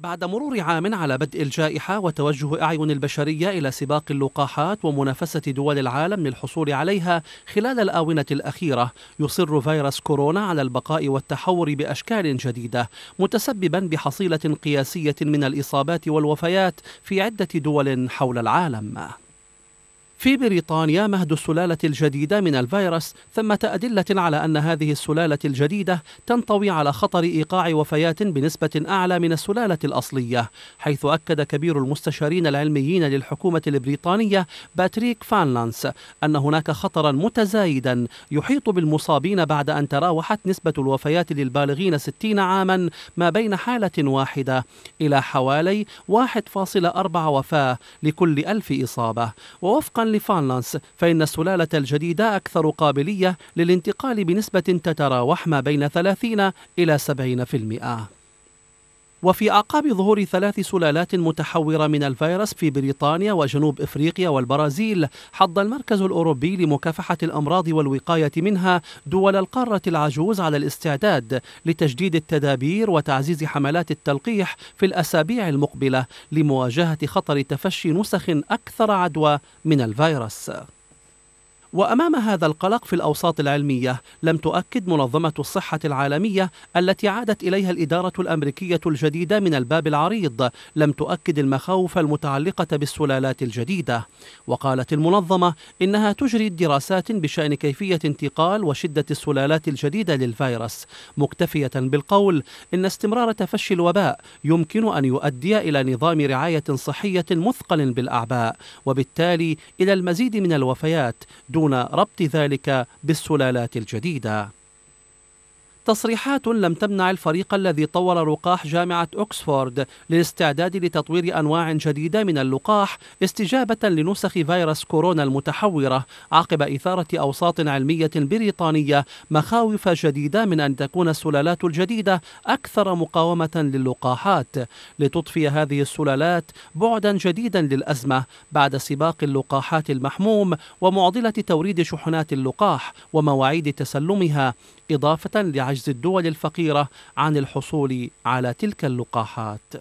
بعد مرور عام على بدء الجائحة وتوجه أعين البشرية إلى سباق اللقاحات ومنافسة دول العالم للحصول عليها خلال الآونة الأخيرة يصر فيروس كورونا على البقاء والتحور بأشكال جديدة متسببا بحصيلة قياسية من الإصابات والوفيات في عدة دول حول العالم. في بريطانيا مهد السلالة الجديدة من الفيروس ثمة أدلة على أن هذه السلالة الجديدة تنطوي على خطر إيقاع وفيات بنسبة أعلى من السلالة الأصلية حيث أكد كبير المستشارين العلميين للحكومة البريطانية باتريك فالانس أن هناك خطرا متزايدا يحيط بالمصابين بعد أن تراوحت نسبة الوفيات للبالغين 60 عاما ما بين حالة واحدة إلى حوالي 1.4 وفاة لكل ألف إصابة ووفقا لفالانس فإن السلالة الجديدة أكثر قابلية للانتقال بنسبة تتراوح ما بين 30 إلى 70%. وفي أعقاب ظهور ثلاث سلالات متحورة من الفيروس في بريطانيا وجنوب إفريقيا والبرازيل حض المركز الأوروبي لمكافحة الأمراض والوقاية منها دول القارة العجوز على الاستعداد لتجديد التدابير وتعزيز حملات التلقيح في الأسابيع المقبلة لمواجهة خطر تفشي نسخ أكثر عدوى من الفيروس. وأمام هذا القلق في الأوساط العلمية لم تؤكد منظمة الصحة العالمية التي عادت إليها الإدارة الأمريكية الجديدة من الباب العريض. لم تؤكد المخاوف المتعلقة بالسلالات الجديدة. وقالت المنظمة إنها تجري دراسات بشأن كيفية انتقال وشدة السلالات الجديدة للفيروس. مكتفية بالقول إن استمرار تفشي الوباء يمكن أن يؤدي إلى نظام رعاية صحية مثقل بالأعباء وبالتالي إلى المزيد من الوفيات دون ربط ذلك بالسلالات الجديدة. تصريحات لم تمنع الفريق الذي طور لقاح جامعة أكسفورد للاستعداد لتطوير أنواع جديدة من اللقاح استجابة لنسخ فيروس كورونا المتحورة عقب إثارة أوساط علمية بريطانية مخاوف جديدة من أن تكون السلالات الجديدة أكثر مقاومة للقاحات. لتضفي هذه السلالات بعدا جديدا للأزمة بعد سباق اللقاحات المحموم ومعضلة توريد شحنات اللقاح ومواعيد تسلمها إضافة لعجز الدول الفقيرة عن الحصول على تلك اللقاحات.